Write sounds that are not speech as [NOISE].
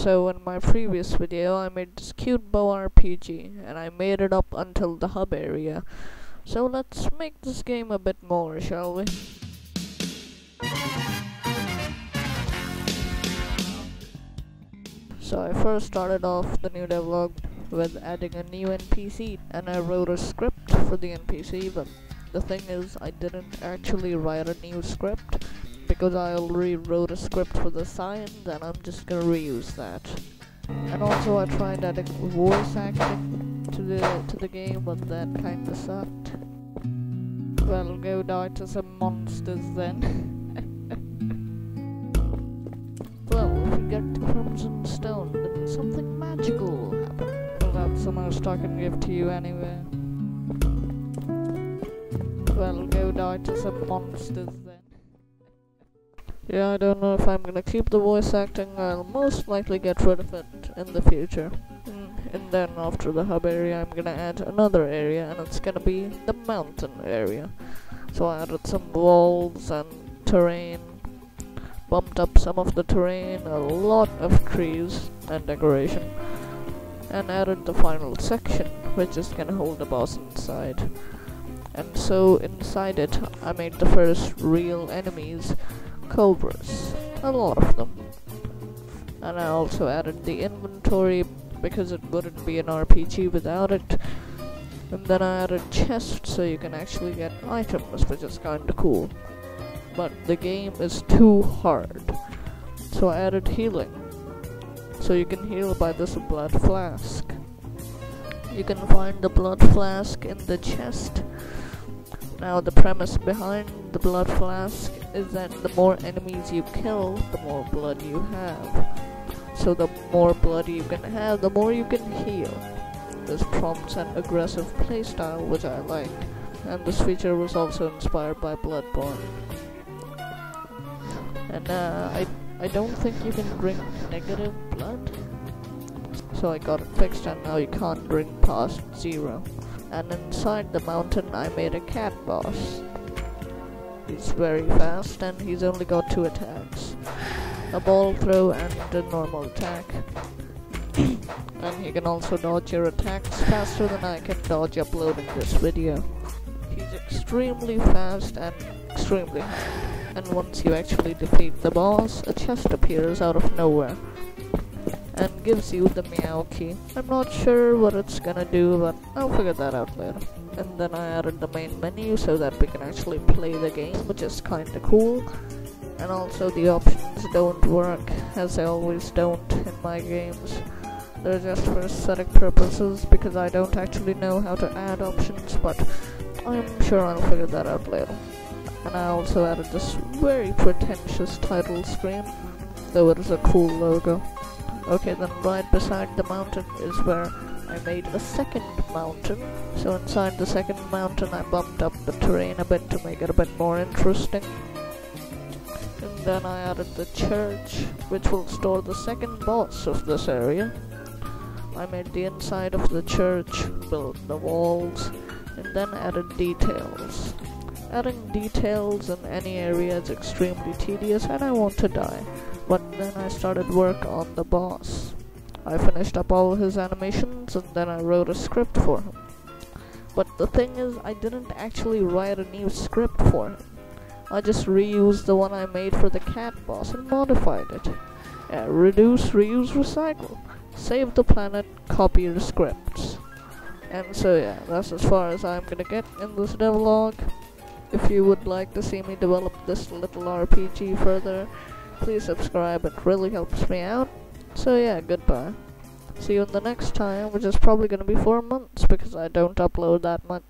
So in my previous video I made this cute bow RPG and I made it up until the hub area. So let's make this game a bit more, shall we? So I first started off the new devlog with adding a new NPC and I wrote a script for the NPC but the thing is I didn't actually write a new script because I already wrote a script for the science and I'm just gonna reuse that. And also I tried adding voice acting to the to the game but that kinda sucked. Well go die to some monsters then. [LAUGHS] well, if we get to Crimson Stone, then something magical will happen. Well that's the most I can give to you anyway. Well go die to some monsters then. Yeah, I don't know if I'm gonna keep the voice acting. I'll most likely get rid of it in the future. Mm, and then after the hub area, I'm gonna add another area, and it's gonna be the mountain area. So I added some walls and terrain, bumped up some of the terrain, a lot of trees and decoration, and added the final section, which is gonna hold the boss inside. And so inside it, I made the first real enemies cobras. A lot of them. And I also added the inventory because it wouldn't be an RPG without it. And then I added chests so you can actually get items, which is kinda cool. But the game is too hard. So I added healing. So you can heal by this blood flask. You can find the blood flask in the chest now the premise behind the blood flask is that the more enemies you kill, the more blood you have. So the more blood you can have, the more you can heal. This prompts an aggressive playstyle which I like, and this feature was also inspired by Bloodborne. And uh, I, I don't think you can drink negative blood, so I got it fixed and now you can't drink past zero and inside the mountain I made a cat boss. He's very fast and he's only got two attacks. A ball throw and a normal attack. [COUGHS] and he can also dodge your attacks faster than I can dodge uploading this video. He's extremely fast and extremely hard. And once you actually defeat the boss, a chest appears out of nowhere and gives you the meow key. I'm not sure what it's gonna do, but I'll figure that out later. And then I added the main menu so that we can actually play the game, which is kinda cool. And also the options don't work, as they always don't in my games. They're just for aesthetic purposes, because I don't actually know how to add options, but I'm sure I'll figure that out later. And I also added this very pretentious title screen, though it is a cool logo. Okay, then right beside the mountain is where I made a second mountain. So inside the second mountain I bumped up the terrain a bit to make it a bit more interesting. And then I added the church, which will store the second boss of this area. I made the inside of the church, built the walls, and then added details. Adding details in any area is extremely tedious and I want to die. But then I started work on the boss. I finished up all his animations and then I wrote a script for him. But the thing is, I didn't actually write a new script for him. I just reused the one I made for the cat boss and modified it. Yeah, reduce, reuse, recycle. Save the planet, copy your scripts. And so yeah, that's as far as I'm gonna get in this devlog. If you would like to see me develop this little RPG further, please subscribe, it really helps me out. So yeah, goodbye. See you in the next time, which is probably gonna be four months because I don't upload that much.